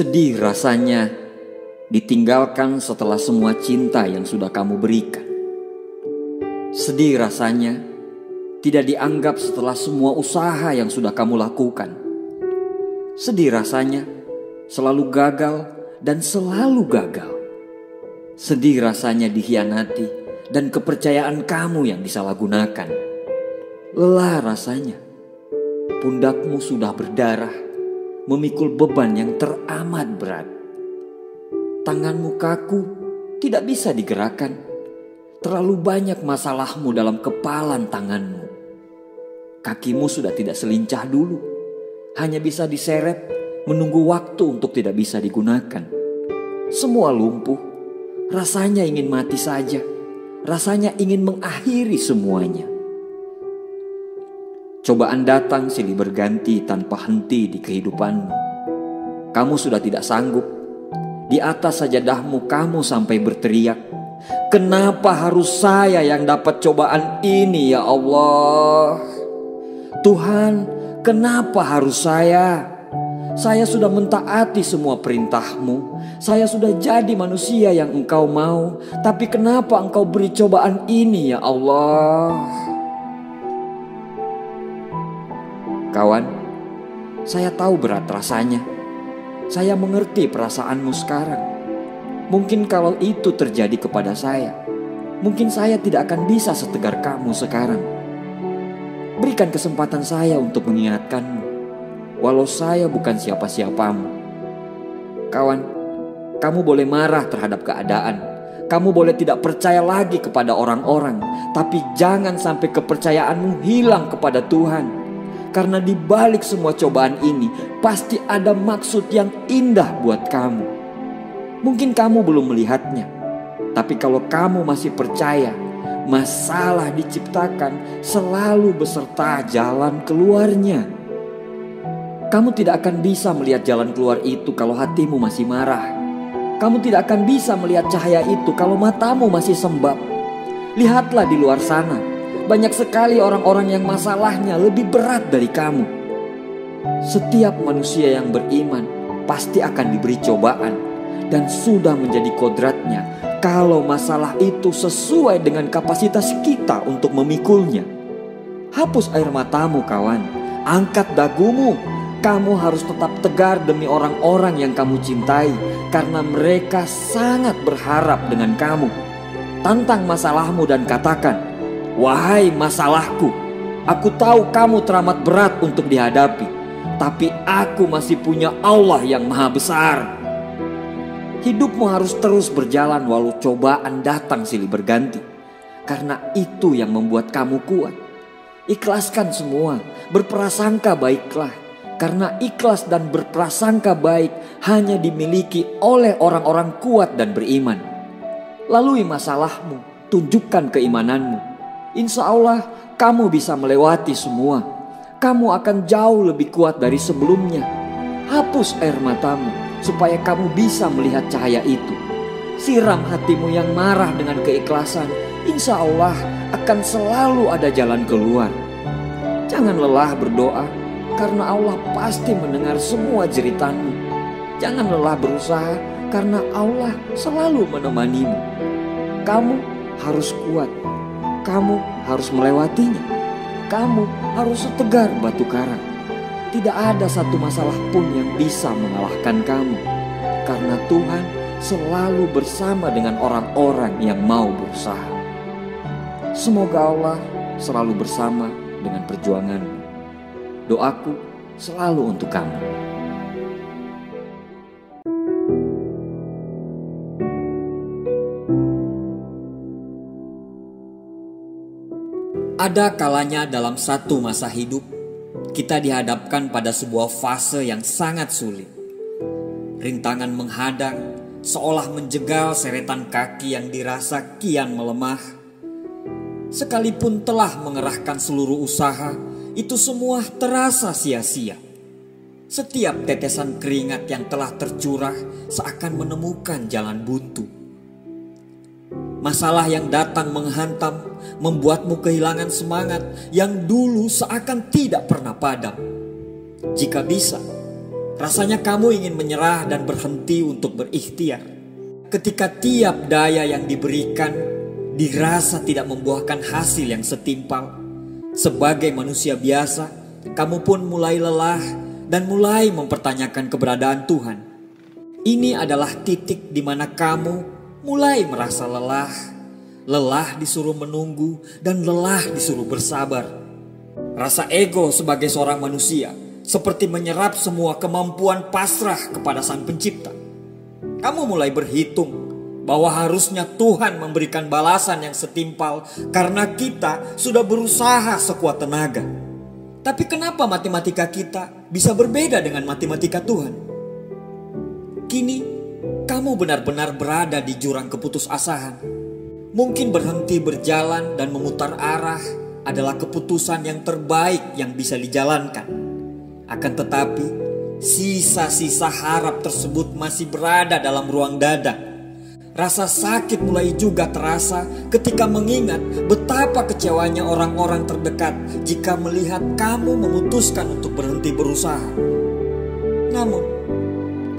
Sedih rasanya ditinggalkan setelah semua cinta yang sudah kamu berikan. Sedih rasanya tidak dianggap setelah semua usaha yang sudah kamu lakukan. Sedih rasanya selalu gagal dan selalu gagal. Sedih rasanya dikhianati dan kepercayaan kamu yang disalahgunakan. Lelah rasanya, pundakmu sudah berdarah, memikul beban yang teramat berat. Tanganmu kaku, tidak bisa digerakkan. Terlalu banyak masalahmu dalam kepalan tanganmu. Kakimu sudah tidak selincah dulu, hanya bisa diseret, menunggu waktu untuk tidak bisa digunakan. Semua lumpuh, rasanya ingin mati saja, rasanya ingin mengakhiri semuanya. Cobaan datang silih berganti tanpa henti di kehidupanmu. Kamu sudah tidak sanggup di atas sajadahmu kamu sampai berteriak, Kenapa harus saya yang dapat cobaan ini ya Allah? Tuhan, kenapa harus saya? Saya sudah mentaati semua perintahmu. Saya sudah jadi manusia yang engkau mau. Tapi kenapa engkau beri cobaan ini ya Allah? Kawan, saya tahu berat rasanya. Saya mengerti perasaanmu sekarang. Mungkin kalau itu terjadi kepada saya, mungkin saya tidak akan bisa setegar kamu sekarang. Berikan kesempatan saya untuk mengingatkanmu, walau saya bukan siapa-siapamu. Kawan, kamu boleh marah terhadap keadaan. Kamu boleh tidak percaya lagi kepada orang-orang, tapi jangan sampai kepercayaanmu hilang kepada Tuhan. Karena di balik semua cobaan ini pasti ada maksud yang indah buat kamu. Mungkin kamu belum melihatnya, tapi kalau kamu masih percaya, masalah diciptakan selalu beserta jalan keluarnya. Kamu tidak akan bisa melihat jalan keluar itu kalau hatimu masih marah. Kamu tidak akan bisa melihat cahaya itu kalau matamu masih sembab. Lihatlah di luar sana, banyak sekali orang-orang yang masalahnya lebih berat dari kamu. Setiap manusia yang beriman pasti akan diberi cobaan dan sudah menjadi kodratnya kalau masalah itu sesuai dengan kapasitas kita untuk memikulnya. Hapus air matamu kawan, angkat dagumu. Kamu harus tetap tegar demi orang-orang yang kamu cintai karena mereka sangat berharap dengan kamu. Tantang masalahmu dan katakan, Wahai masalahku, aku tahu kamu teramat berat untuk dihadapi, tapi aku masih punya Allah yang maha besar. Hidupmu harus terus berjalan walau cobaan datang silih berganti. Karena itu yang membuat kamu kuat. Ikhlaskan semua, berprasangka baiklah. Karena ikhlas dan berprasangka baik hanya dimiliki oleh orang-orang kuat dan beriman. Lalui masalahmu, tunjukkan keimananmu Insya Allah kamu bisa melewati semua. Kamu akan jauh lebih kuat dari sebelumnya. Hapus air matamu supaya kamu bisa melihat cahaya itu. Siram hatimu yang marah dengan keikhlasan. Insya Allah akan selalu ada jalan keluar. Jangan lelah berdoa karena Allah pasti mendengar semua jeritanmu. Jangan lelah berusaha karena Allah selalu menemanimu. Kamu harus kuat kamu harus melewatinya. Kamu harus setegar batu karang. Tidak ada satu masalah pun yang bisa mengalahkan kamu. Karena Tuhan selalu bersama dengan orang-orang yang mau berusaha. Semoga Allah selalu bersama dengan perjuanganmu. Doaku selalu untuk kamu. Ada kalanya dalam satu masa hidup, kita dihadapkan pada sebuah fase yang sangat sulit. Rintangan menghadang, seolah menjegal seretan kaki yang dirasa kian melemah. Sekalipun telah mengerahkan seluruh usaha, itu semua terasa sia-sia. Setiap tetesan keringat yang telah tercurah seakan menemukan jalan buntu Masalah yang datang menghantam membuatmu kehilangan semangat yang dulu seakan tidak pernah padam. Jika bisa, Rasanya kamu ingin menyerah dan berhenti untuk berikhtiar. Ketika tiap daya yang diberikan dirasa tidak membuahkan hasil yang setimpal, sebagai manusia biasa, kamu pun mulai lelah dan mulai mempertanyakan keberadaan Tuhan. Ini adalah titik di mana kamu mulai merasa lelah, lelah disuruh menunggu, dan lelah disuruh bersabar. Rasa ego sebagai seorang manusia seperti menyerap semua kemampuan pasrah kepada Sang Pencipta. Kamu mulai berhitung bahwa harusnya Tuhan memberikan balasan yang setimpal karena kita sudah berusaha sekuat tenaga. Tapi kenapa matematika kita bisa berbeda dengan matematika Tuhan? Kini kamu benar-benar berada di jurang keputusasaan. Mungkin berhenti berjalan dan memutar arah adalah keputusan yang terbaik yang bisa dijalankan. Akan tetapi, sisa-sisa harap tersebut masih berada dalam ruang dada. Rasa sakit mulai juga terasa ketika mengingat betapa kecewanya orang-orang terdekat jika melihat kamu memutuskan untuk berhenti berusaha. Namun,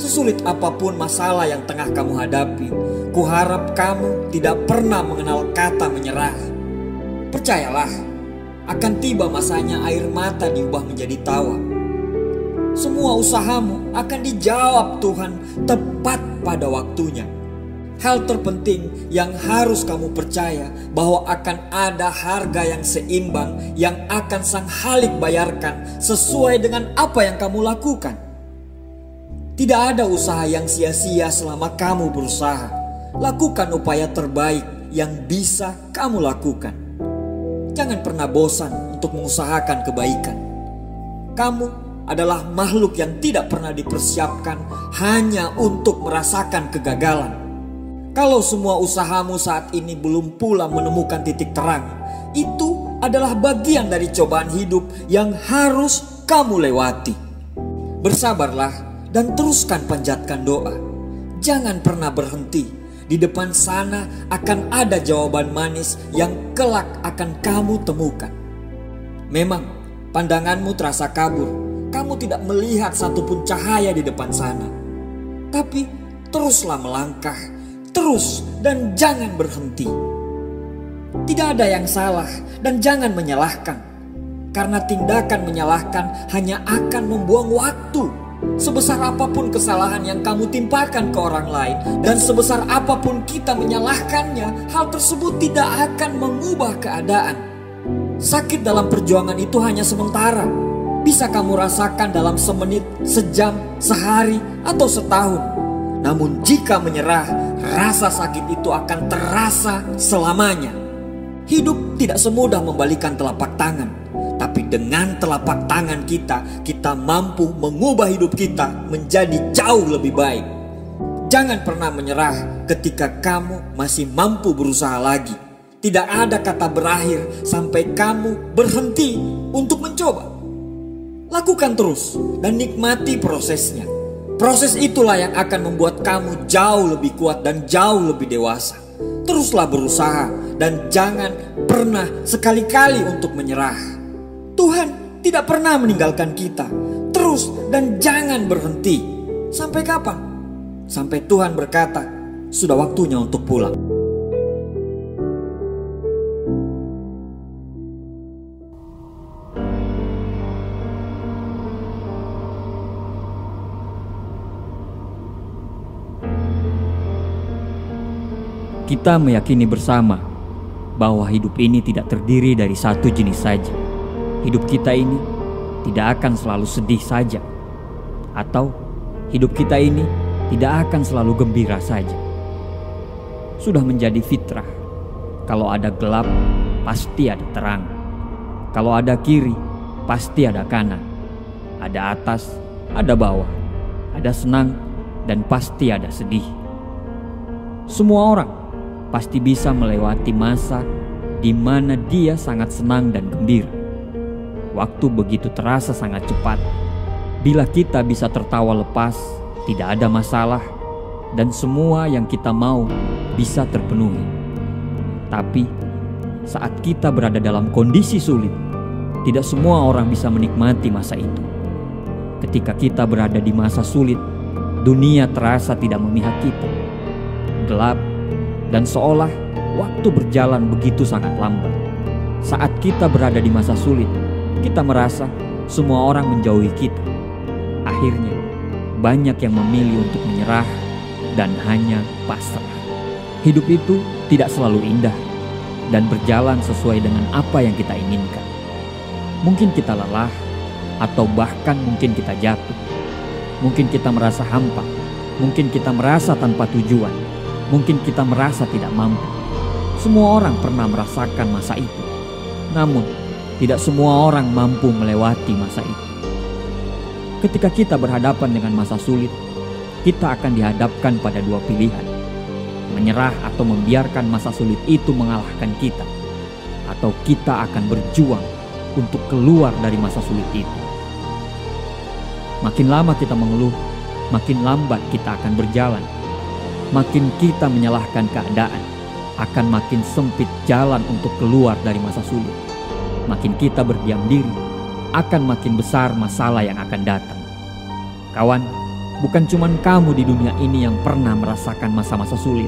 sesulit apa pun masalah yang tengah kamu hadapi, kuharap kamu tidak pernah mengenal kata menyerah. Percayalah, akan tiba masanya air mata diubah menjadi tawa semua usahamu akan dijawab Tuhan tepat pada waktunya. Hal terpenting yang harus kamu percaya bahwa akan ada harga yang seimbang yang akan Sang Halik bayarkan sesuai dengan apa yang kamu lakukan. Tidak ada usaha yang sia-sia selama kamu berusaha. Lakukan upaya terbaik yang bisa kamu lakukan. Jangan pernah bosan untuk mengusahakan kebaikan. Kamu adalah makhluk yang tidak pernah dipersiapkan hanya untuk merasakan kegagalan. Kalau semua usahamu saat ini belum pula menemukan titik terang, itu adalah bagian dari cobaan hidup yang harus kamu lewati. Bersabarlah dan teruskan panjatkan doa. Jangan pernah berhenti. Di depan sana akan ada jawaban manis yang kelak akan kamu temukan. Memang pandanganmu terasa kabur, kamu tidak melihat satupun cahaya di depan sana. Tapi teruslah melangkah, terus dan jangan berhenti. Tidak ada yang salah dan jangan menyalahkan. Karena tindakan menyalahkan hanya akan membuang waktu. Sebesar apa pun kesalahan yang kamu timpakan ke orang lain dan sebesar apa pun kita menyalahkannya, hal tersebut tidak akan mengubah keadaan. Sakit dalam perjuangan itu hanya sementara, bisa kamu rasakan dalam semenit, sejam, sehari, atau setahun. Namun, jika menyerah, rasa sakit itu akan terasa selamanya. Hidup tidak semudah membalikan telapak tangan, tapi dengan telapak tangan kita, kita mampu mengubah hidup kita menjadi jauh lebih baik. Jangan pernah menyerah ketika kamu masih mampu berusaha lagi. Tidak ada kata berakhir sampai kamu berhenti untuk mencoba. Lakukan terus dan nikmati prosesnya. Proses itulah yang akan membuat kamu jauh lebih kuat dan jauh lebih dewasa. Teruslah berusaha dan jangan pernah sekali-kali untuk menyerah. Tuhan tidak pernah meninggalkan kita. Terus dan jangan berhenti. Sampai kapan? Sampai Tuhan berkata, sudah waktunya untuk pulang. Kita meyakini bersama bahwa hidup ini tidak terdiri dari satu jenis saja. Hidup kita ini tidak akan selalu sedih saja, atau hidup kita ini tidak akan selalu gembira saja. Sudah menjadi fitrah, kalau ada gelap, pasti ada terang. Kalau ada kiri, pasti ada kanan. Ada atas, ada bawah, ada senang, dan pasti ada sedih. Semua orang pasti bisa melewati masa di mana dia sangat senang dan gembira. Waktu begitu terasa sangat cepat. Bila kita bisa tertawa lepas, tidak ada masalah, dan semua yang kita mau bisa terpenuhi. Tapi saat kita berada dalam kondisi sulit, tidak semua orang bisa menikmati masa itu. Ketika kita berada di masa sulit, dunia terasa tidak memihak kita. Gelap dan seolah waktu berjalan begitu sangat lambat. Saat kita berada di masa sulit, kita merasa semua orang menjauhi kita. Akhirnya, banyak yang memilih untuk menyerah dan hanya pasrah. Hidup itu tidak selalu indah dan berjalan sesuai dengan apa yang kita inginkan. Mungkin kita lelah, atau bahkan mungkin kita jatuh. Mungkin kita merasa hampa, mungkin kita merasa tanpa tujuan, mungkin kita merasa tidak mampu. Semua orang pernah merasakan masa itu, namun tidak semua orang mampu melewati masa itu. Ketika kita berhadapan dengan masa sulit, kita akan dihadapkan pada dua pilihan: menyerah atau membiarkan masa sulit itu mengalahkan kita, atau kita akan berjuang untuk keluar dari masa sulit itu. Makin lama kita mengeluh, makin lambat kita akan berjalan. Makin kita menyalahkan keadaan, akan makin sempit jalan untuk keluar dari masa sulit. Makin kita berdiam diri, akan makin besar masalah yang akan datang. Kawan, bukan cuma kamu di dunia ini yang pernah merasakan masa-masa sulit.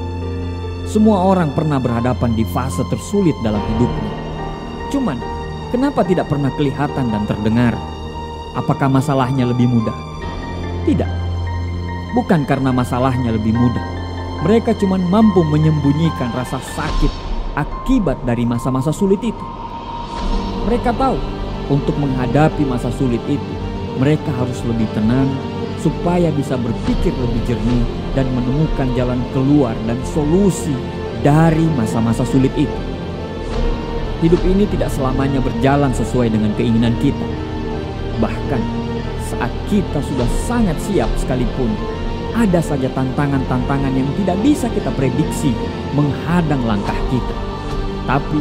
Semua orang pernah berhadapan di fase tersulit dalam hidupnya. Cuman, kenapa tidak pernah kelihatan dan terdengar? Apakah masalahnya lebih mudah? Tidak. Bukan karena masalahnya lebih mudah. Mereka cuma mampu menyembunyikan rasa sakit akibat dari masa-masa sulit itu. Mereka tahu untuk menghadapi masa sulit itu, mereka harus lebih tenang supaya bisa berpikir lebih jernih dan menemukan jalan keluar dan solusi dari masa-masa sulit itu. Hidup ini tidak selamanya berjalan sesuai dengan keinginan kita Bahkan saat kita sudah sangat siap sekalipun, ada saja tantangan-tantangan yang tidak bisa kita prediksi menghadang langkah kita. Tapi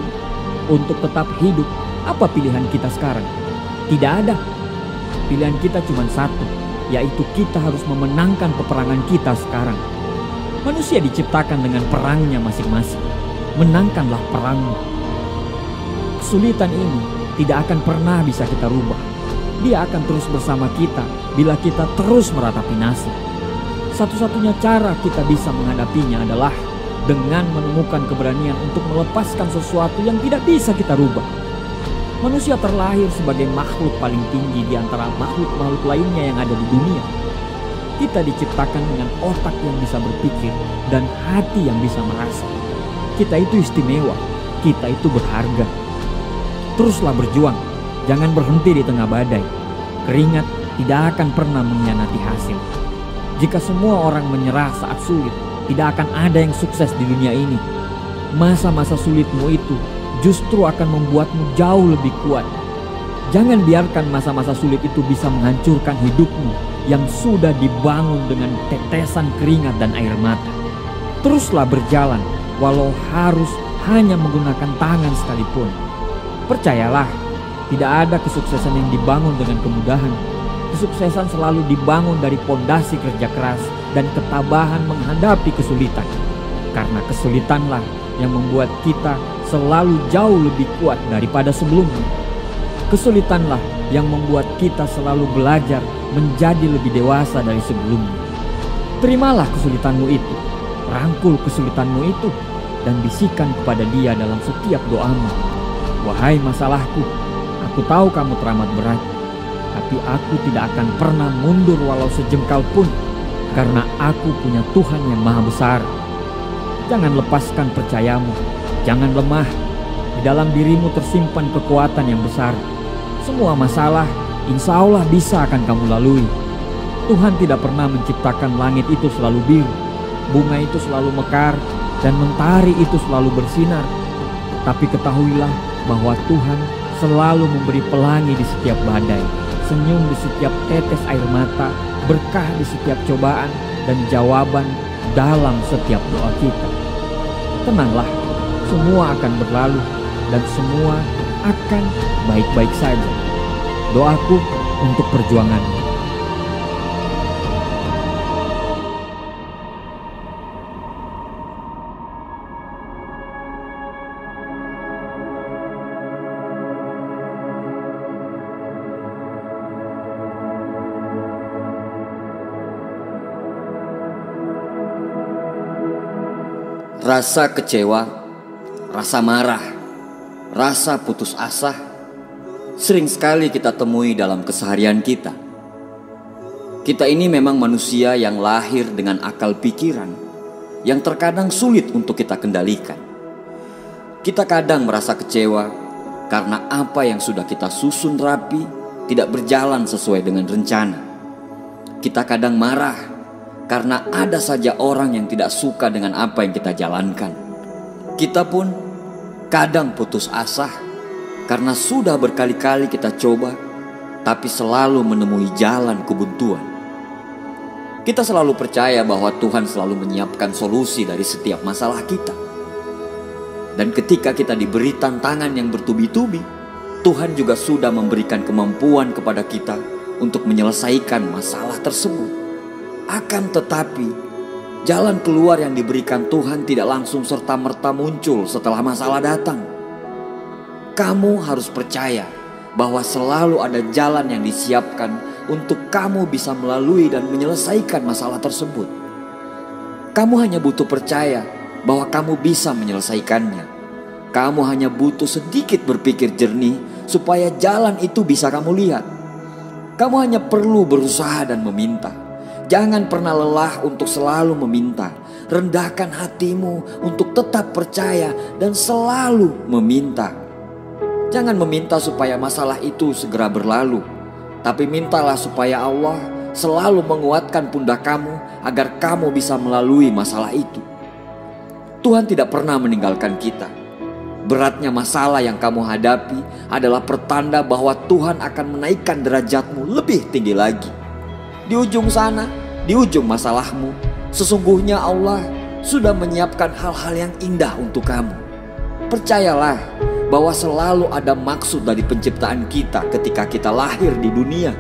untuk tetap hidup, apa pilihan kita sekarang? Tidak ada. Pilihan kita cuma satu, yaitu kita harus memenangkan peperangan kita sekarang. Manusia diciptakan dengan perangnya masing-masing. Menangkanlah perangmu. Kesulitan ini tidak akan pernah bisa kita rubah dia akan terus bersama kita bila kita terus meratapi nasib. Satu-satunya cara kita bisa menghadapinya adalah dengan menemukan keberanian untuk melepaskan sesuatu yang tidak bisa kita rubah. Manusia terlahir sebagai makhluk paling tinggi di antara makhluk-makhluk lainnya yang ada di dunia. Kita diciptakan dengan otak yang bisa berpikir dan hati yang bisa merasa. Kita itu istimewa, kita itu berharga. Teruslah berjuang Jangan berhenti di tengah badai. Keringat tidak akan pernah mengkhianati hasil. Jika semua orang menyerah saat sulit, tidak akan ada yang sukses di dunia ini. Masa-masa sulitmu itu justru akan membuatmu jauh lebih kuat. Jangan biarkan masa-masa sulit itu bisa menghancurkan hidupmu yang sudah dibangun dengan tetesan keringat dan air mata. Teruslah berjalan walau harus hanya menggunakan tangan sekalipun. Percayalah, tidak ada kesuksesan yang dibangun dengan kemudahan. Kesuksesan selalu dibangun dari pondasi kerja keras dan ketabahan menghadapi kesulitan. Karena kesulitanlah yang membuat kita selalu jauh lebih kuat daripada sebelumnya. Kesulitanlah yang membuat kita selalu belajar menjadi lebih dewasa dari sebelumnya. Terimalah kesulitanmu itu, rangkul kesulitanmu itu, dan bisikan kepada dia dalam setiap doamu. Wahai masalahku, Aku tahu kamu teramat berat, tapi aku tidak akan pernah mundur walau sejengkal pun, karena aku punya Tuhan yang maha besar. Jangan lepaskan percayamu, jangan lemah. Di dalam dirimu tersimpan kekuatan yang besar. Semua masalah, insya Allah bisa akan kamu lalui. Tuhan tidak pernah menciptakan langit itu selalu biru, bunga itu selalu mekar, dan mentari itu selalu bersinar. Tapi ketahuilah bahwa Tuhan selalu memberi pelangi di setiap badai, senyum di setiap tetes air mata, berkah di setiap cobaan, dan jawaban dalam setiap doa kita. Tenanglah, semua akan berlalu dan semua akan baik-baik saja. Doaku untuk perjuangan. Rasa kecewa rasa marah, rasa putus asa sering sekali kita temui dalam keseharian kita. Kita ini memang manusia yang lahir dengan akal pikiran yang terkadang sulit untuk kita kendalikan. Kita kadang merasa kecewa karena apa yang sudah kita susun rapi tidak berjalan sesuai dengan rencana. Kita kadang marah karena ada saja orang yang tidak suka dengan apa yang kita jalankan. Kita pun Kadang putus asa karena sudah berkali-kali kita coba, tapi selalu menemui jalan kebuntuan. Kita selalu percaya bahwa Tuhan selalu menyiapkan solusi dari setiap masalah kita. Dan ketika kita diberi tantangan yang bertubi-tubi, Tuhan juga sudah memberikan kemampuan kepada kita untuk menyelesaikan masalah tersebut. Akan tetapi, Jalan keluar yang diberikan Tuhan tidak langsung serta-merta muncul setelah masalah datang. Kamu harus percaya bahwa selalu ada jalan yang disiapkan untuk kamu bisa melalui dan menyelesaikan masalah tersebut. Kamu hanya butuh percaya bahwa kamu bisa menyelesaikannya. Kamu hanya butuh sedikit berpikir jernih supaya jalan itu bisa kamu lihat. Kamu hanya perlu berusaha dan meminta. Jangan pernah lelah untuk selalu meminta. Rendahkan hatimu untuk tetap percaya dan selalu meminta. Jangan meminta supaya masalah itu segera berlalu, tapi mintalah supaya Allah selalu menguatkan pundak kamu agar kamu bisa melalui masalah itu. Tuhan tidak pernah meninggalkan kita. Beratnya masalah yang kamu hadapi adalah pertanda bahwa Tuhan akan menaikkan derajatmu lebih tinggi lagi. Di ujung sana, di ujung masalahmu, sesungguhnya Allah sudah menyiapkan hal-hal yang indah untuk kamu. Percayalah bahwa selalu ada maksud dari penciptaan kita ketika kita lahir di dunia.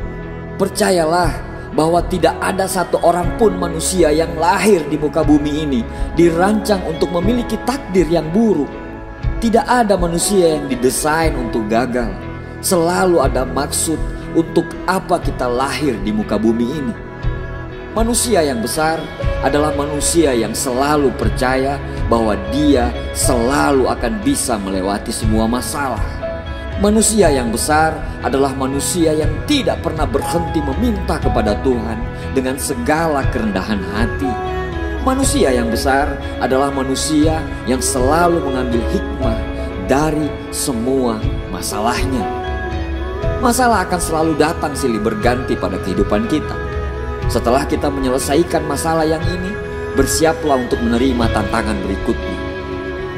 Percayalah bahwa tidak ada satu orang pun manusia yang lahir di muka bumi ini dirancang untuk memiliki takdir yang buruk. Tidak ada manusia yang didesain untuk gagal. Selalu ada maksud untuk apa kita lahir di muka bumi ini. Manusia yang besar adalah manusia yang selalu percaya bahwa dia selalu akan bisa melewati semua masalah. Manusia yang besar adalah manusia yang tidak pernah berhenti meminta kepada Tuhan dengan segala kerendahan hati. Manusia yang besar adalah manusia yang selalu mengambil hikmah dari semua masalahnya. Masalah akan selalu datang silih berganti pada kehidupan kita. Setelah kita menyelesaikan masalah yang ini, bersiaplah untuk menerima tantangan berikutnya.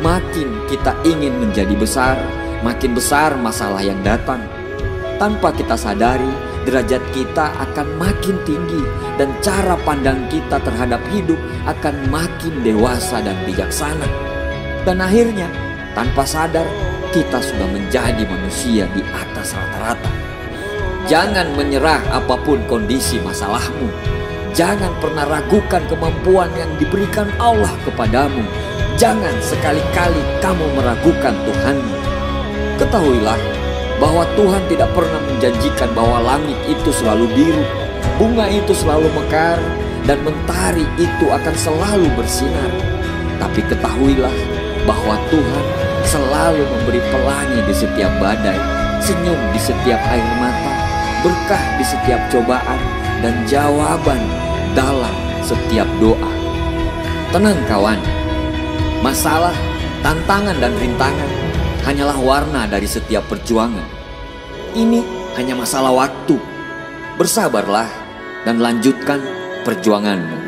Makin kita ingin menjadi besar, makin besar masalah yang datang. Tanpa kita sadari, derajat kita akan makin tinggi dan cara pandang kita terhadap hidup akan makin dewasa dan bijaksana. Dan akhirnya, tanpa sadar, kita sudah menjadi manusia di atas rata-rata. Jangan menyerah apa pun kondisi masalahmu. Jangan pernah ragukan kemampuan yang diberikan Allah kepadamu. Jangan sekali-kali kamu meragukan Tuhanmu. Ketahuilah bahwa Tuhan tidak pernah menjanjikan bahwa langit itu selalu biru, bunga itu selalu mekar, dan mentari itu akan selalu bersinar. Tapi ketahuilah bahwa Tuhan selalu memberi pelangi di setiap badai, senyum di setiap air mata, berkah di setiap cobaan, dan jawaban dalam setiap doa. Tenang kawan, masalah, tantangan, dan rintangan hanyalah warna dari setiap perjuangan. Ini hanya masalah waktu. Bersabarlah dan lanjutkan perjuanganmu.